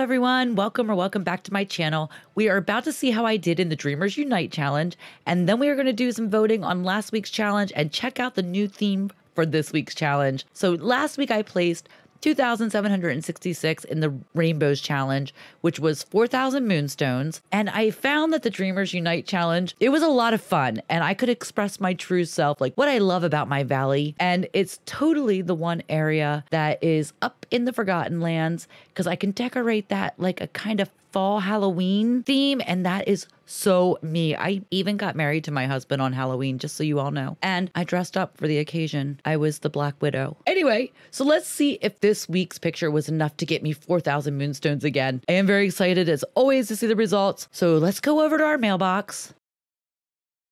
everyone. Welcome or welcome back to my channel. We are about to see how I did in the Dreamers Unite challenge, and then we are going to do some voting on last week's challenge and check out the new theme for this week's challenge. So last week I placed 2,766 in the Rainbows Challenge, which was 4,000 moonstones. And I found that the Dreamers Unite Challenge, it was a lot of fun and I could express my true self, like what I love about my valley. And it's totally the one area that is up in the Forgotten Lands because I can decorate that like a kind of fall Halloween theme, and that is so me. I even got married to my husband on Halloween, just so you all know. And I dressed up for the occasion. I was the Black Widow. Anyway, so let's see if this week's picture was enough to get me 4,000 moonstones again. I am very excited, as always, to see the results. So let's go over to our mailbox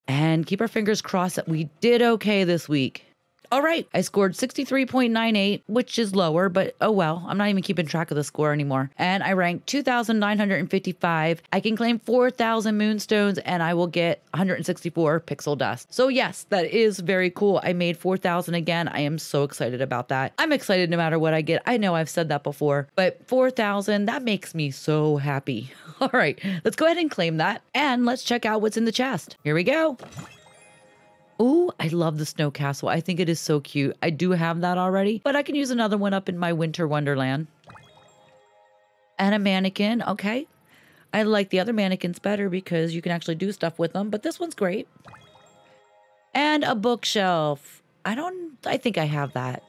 and keep our fingers crossed that we did okay this week. All right, I scored 63.98, which is lower, but oh well, I'm not even keeping track of the score anymore. And I ranked 2,955. I can claim 4,000 moonstones and I will get 164 pixel dust. So, yes, that is very cool. I made 4,000 again. I am so excited about that. I'm excited no matter what I get. I know I've said that before, but 4,000, that makes me so happy. All right, let's go ahead and claim that and let's check out what's in the chest. Here we go. Oh, I love the snow castle. I think it is so cute. I do have that already, but I can use another one up in my winter wonderland. And a mannequin. Okay. I like the other mannequins better because you can actually do stuff with them, but this one's great. And a bookshelf. I don't, I think I have that.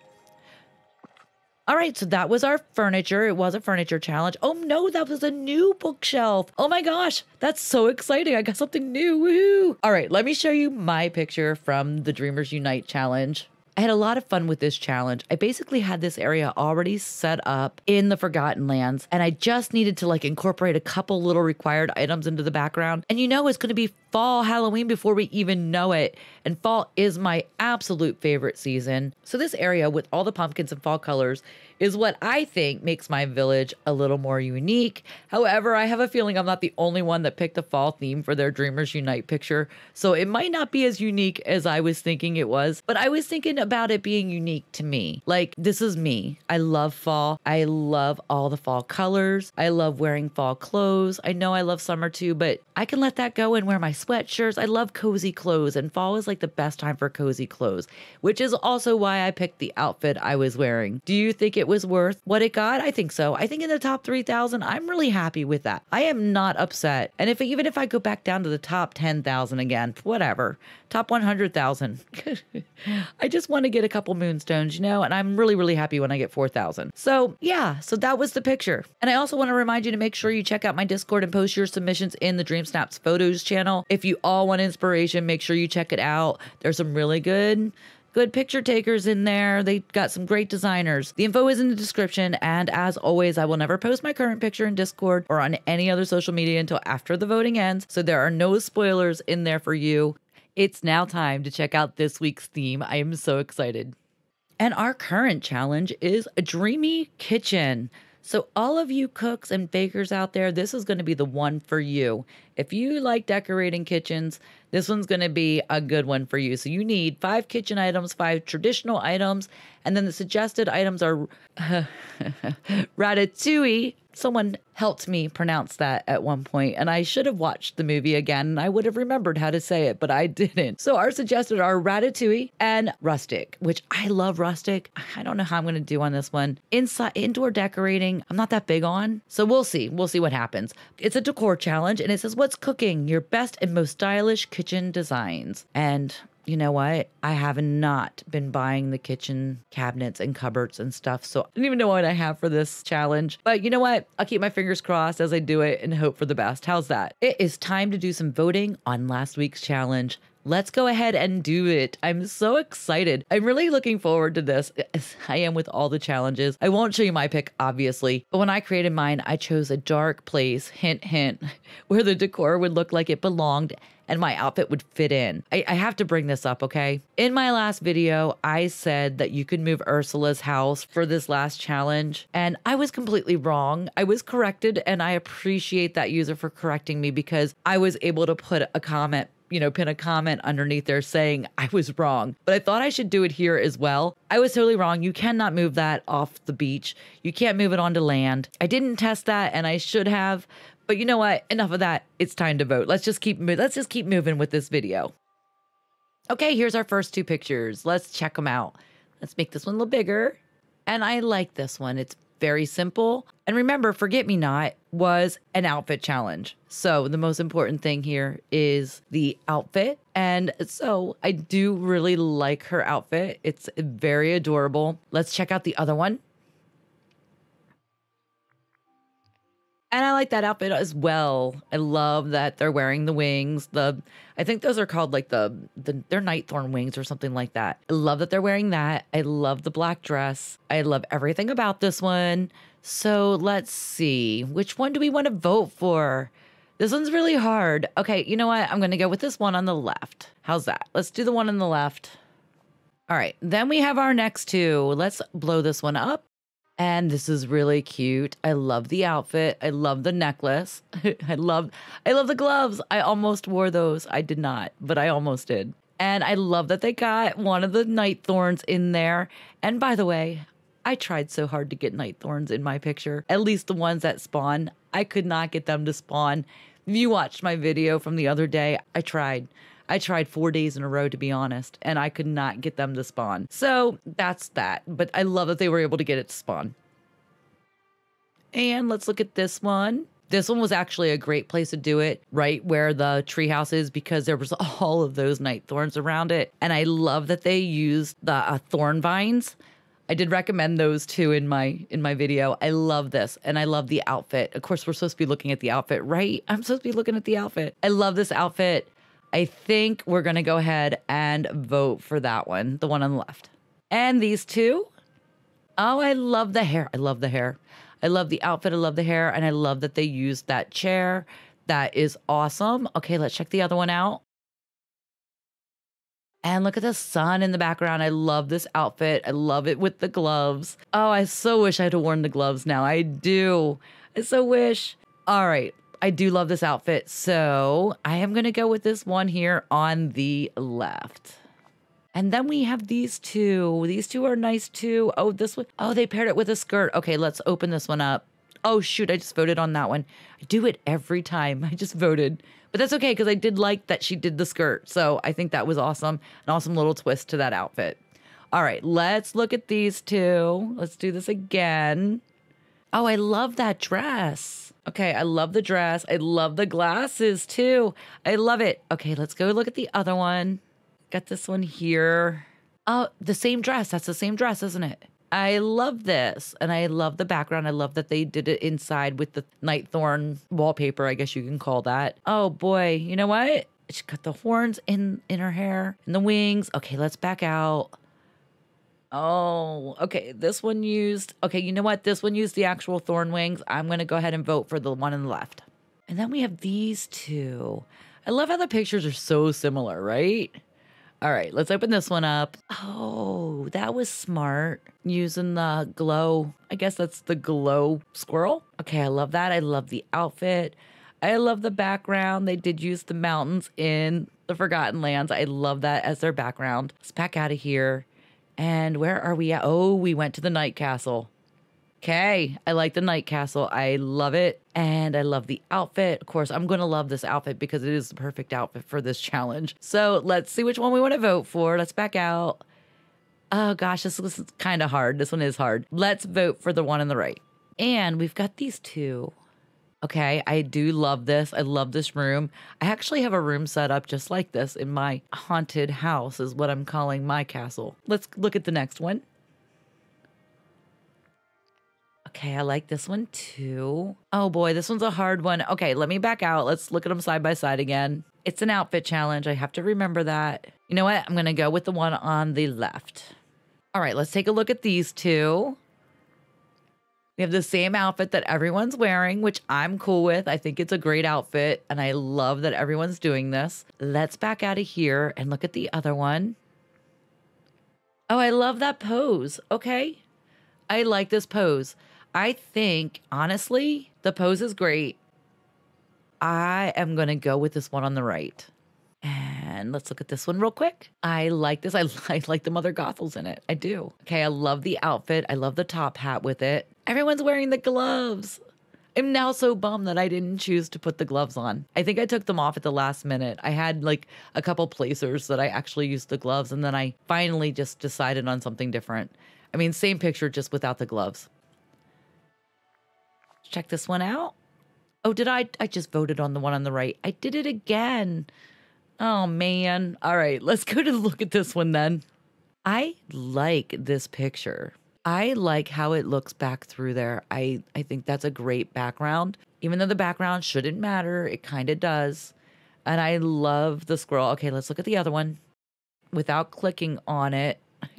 All right, so that was our furniture. It was a furniture challenge. Oh no, that was a new bookshelf. Oh my gosh, that's so exciting. I got something new. Woohoo. All right, let me show you my picture from the Dreamers Unite challenge. I had a lot of fun with this challenge. I basically had this area already set up in the Forgotten Lands, and I just needed to like incorporate a couple little required items into the background. And you know, it's going to be fall Halloween before we even know it. And fall is my absolute favorite season. So, this area with all the pumpkins and fall colors is what I think makes my village a little more unique. However, I have a feeling I'm not the only one that picked a fall theme for their Dreamers Unite picture. So, it might not be as unique as I was thinking it was, but I was thinking about it being unique to me. Like, this is me. I love fall. I love all the fall colors. I love wearing fall clothes. I know I love summer too, but I can let that go and wear my sweatshirts. I love cozy clothes, and fall is like the best time for cozy clothes, which is also why I picked the outfit I was wearing. Do you think it was worth what it got? I think so. I think in the top 3,000, I'm really happy with that. I am not upset. And if even if I go back down to the top 10,000 again, whatever, top 100,000, I just want to get a couple moonstones, you know, and I'm really, really happy when I get 4,000. So yeah, so that was the picture. And I also want to remind you to make sure you check out my Discord and post your submissions in the Dream Snaps photos channel. If you all want inspiration, make sure you check it out. There's some really good good picture takers in there. They got some great designers. The info is in the description. And as always, I will never post my current picture in Discord or on any other social media until after the voting ends. So there are no spoilers in there for you. It's now time to check out this week's theme. I am so excited. And our current challenge is a dreamy kitchen. So, all of you cooks and bakers out there, this is going to be the one for you. If you like decorating kitchens, this one's going to be a good one for you. So, you need five kitchen items, five traditional items, and then the suggested items are ratatouille, Someone helped me pronounce that at one point, and I should have watched the movie again and I would have remembered how to say it, but I didn't. So our suggested are ratatouille and rustic, which I love rustic. I don't know how I'm going to do on this one. Inside indoor decorating, I'm not that big on. So we'll see. We'll see what happens. It's a decor challenge and it says what's cooking? Your best and most stylish kitchen designs. And you know what? I have not been buying the kitchen cabinets and cupboards and stuff. So I don't even know what I have for this challenge. But you know what? I'll keep my fingers crossed as I do it and hope for the best. How's that? It is time to do some voting on last week's challenge. Let's go ahead and do it. I'm so excited. I'm really looking forward to this. I am with all the challenges. I won't show you my pick, obviously, but when I created mine, I chose a dark place, hint, hint, where the decor would look like it belonged and my outfit would fit in. I, I, have to bring this up, okay? In my last video, I said that you could move Ursula's house for this last challenge, and I was completely wrong. I was corrected, and I appreciate that user for correcting me because I was able to put a comment you know, pin a comment underneath there saying I was wrong. But I thought I should do it here as well. I was totally wrong. You cannot move that off the beach. You can't move it onto land. I didn't test that and I should have. But you know what? Enough of that. It's time to vote. Let's just keep let's just keep moving with this video. Okay, here's our first two pictures. Let's check them out. Let's make this one a little bigger. And I like this one. It's very simple. And remember, Forget Me Not was an outfit challenge. So the most important thing here is the outfit. And so I do really like her outfit. It's very adorable. Let's check out the other one. And I like that outfit as well. I love that they're wearing the wings. The I think those are called like the the they're nightthorn wings or something like that. I love that they're wearing that. I love the black dress. I love everything about this one. So let's see. Which one do we want to vote for? This one's really hard. Okay, you know what? I'm going to go with this one on the left. How's that? Let's do the one on the left. All right, then we have our next two. Let's blow this one up. And this is really cute. I love the outfit. I love the necklace. I love I love the gloves. I almost wore those. I did not, but I almost did. And I love that they got one of the night thorns in there. And by the way, I tried so hard to get night thorns in my picture, at least the ones that spawn. I could not get them to spawn. If you watched my video from the other day, I tried. I tried four days in a row, to be honest, and I could not get them to spawn. So that's that. But I love that they were able to get it to spawn. And let's look at this one. This one was actually a great place to do it, right where the treehouse is, because there was all of those night thorns around it. And I love that they used the uh, thorn vines. I did recommend those two in my in my video. I love this and I love the outfit. Of course, we're supposed to be looking at the outfit, right? I'm supposed to be looking at the outfit. I love this outfit. I think we're going to go ahead and vote for that one, the one on the left. And these two. Oh, I love the hair. I love the hair. I love the outfit. I love the hair. And I love that they used that chair. That is awesome. Okay, let's check the other one out. And look at the sun in the background. I love this outfit. I love it with the gloves. Oh, I so wish I had worn the gloves now. I do. I so wish. All right, I do love this outfit. So I am going to go with this one here on the left. And then we have these two. These two are nice too. Oh, this one. Oh, they paired it with a skirt. Okay, let's open this one up. Oh, shoot. I just voted on that one. I do it every time. I just voted. But that's okay because I did like that she did the skirt. So I think that was awesome. An awesome little twist to that outfit. All right, let's look at these two. Let's do this again. Oh, I love that dress. Okay, I love the dress. I love the glasses too. I love it. Okay, let's go look at the other one. Got this one here. Oh, the same dress. That's the same dress, isn't it? I love this. And I love the background. I love that they did it inside with the night Nightthorn wallpaper, I guess you can call that. Oh boy, you know what? She got the horns in in her hair and the wings. Okay, let's back out. Oh, okay. This one used, okay, you know what? This one used the actual thorn wings. I'm going to go ahead and vote for the one on the left. And then we have these two. I love how the pictures are so similar, right? All right, let's open this one up. Oh, that was smart. Using the glow, I guess that's the glow squirrel. Okay, I love that. I love the outfit. I love the background. They did use the mountains in the Forgotten Lands. I love that as their background. Let's back out of here. And where are we at? Oh, we went to the Night Castle. Okay, I like the Night Castle. I love it. And I love the outfit. Of course, I'm going to love this outfit because it is the perfect outfit for this challenge. So let's see which one we want to vote for. Let's back out. Oh gosh, this, this is kind of hard. This one is hard. Let's vote for the one on the right. And we've got these two. Okay, I do love this. I love this room. I actually have a room set up just like this in my haunted house, is what I'm calling my castle. Let's look at the next one. Okay, I like this one too. Oh boy, this one's a hard one. Okay, let me back out. Let's look at them side by side again. It's an outfit challenge. I have to remember that. You know what? I'm going to go with the one on the left. All right, let's take a look at these two. We have the same outfit that everyone's wearing, which I'm cool with. I think it's a great outfit, and I love that everyone's doing this. Let's back out of here and look at the other one. Oh, I love that pose. Okay. I like this pose. I think, honestly, the pose is great. I am going to go with this one on the right. And let's look at this one real quick. I like this. I, I like the Mother Gothels in it. I do. Okay, I love the outfit. I love the top hat with it. Everyone's wearing the gloves. I'm now so bummed that I didn't choose to put the gloves on. I think I took them off at the last minute. I had like a couple placers that I actually used the gloves, and then I finally just decided on something different. I mean, same picture, just without the gloves. Check this one out. Oh, did I? I just voted on the one on the right. I did it again. Oh, man. All right, let's go to look at this one then. I like this picture. I like how it looks back through there. I, I think that's a great background. Even though the background shouldn't matter, it kind of does. And I love the squirrel. Okay, let's look at the other one without clicking on it.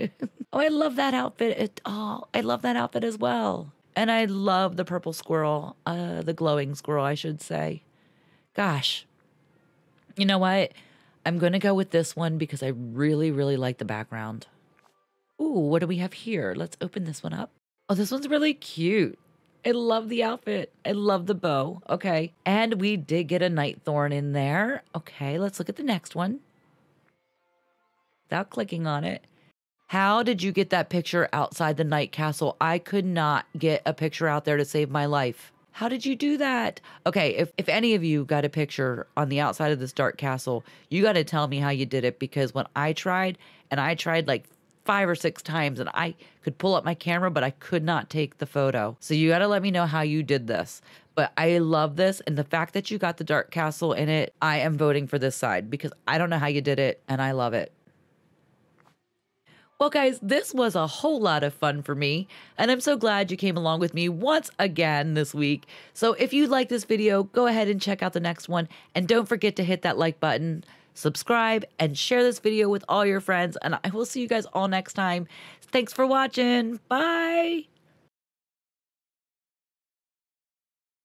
oh, I love that outfit. It, oh, I love that outfit as well. And I love the purple squirrel, uh, the glowing squirrel, I should say. Gosh, you know what? I'm going to go with this one because I really, really like the background. Ooh, what do we have here? Let's open this one up. Oh, this one's really cute. I love the outfit. I love the bow. Okay. And we did get a night thorn in there. Okay, let's look at the next one. Without clicking on it. How did you get that picture outside the night castle? I could not get a picture out there to save my life. How did you do that? Okay, if, if any of you got a picture on the outside of this dark castle, you got to tell me how you did it because when I tried, and I tried like five or six times, and I could pull up my camera, but I could not take the photo. So you got to let me know how you did this. But I love this. And the fact that you got the dark castle in it, I am voting for this side because I don't know how you did it, and I love it. Well, guys, this was a whole lot of fun for me, and I'm so glad you came along with me once again this week. So if you like this video, go ahead and check out the next one, and don't forget to hit that like button, subscribe, and share this video with all your friends, and I will see you guys all next time. Thanks for watching. Bye!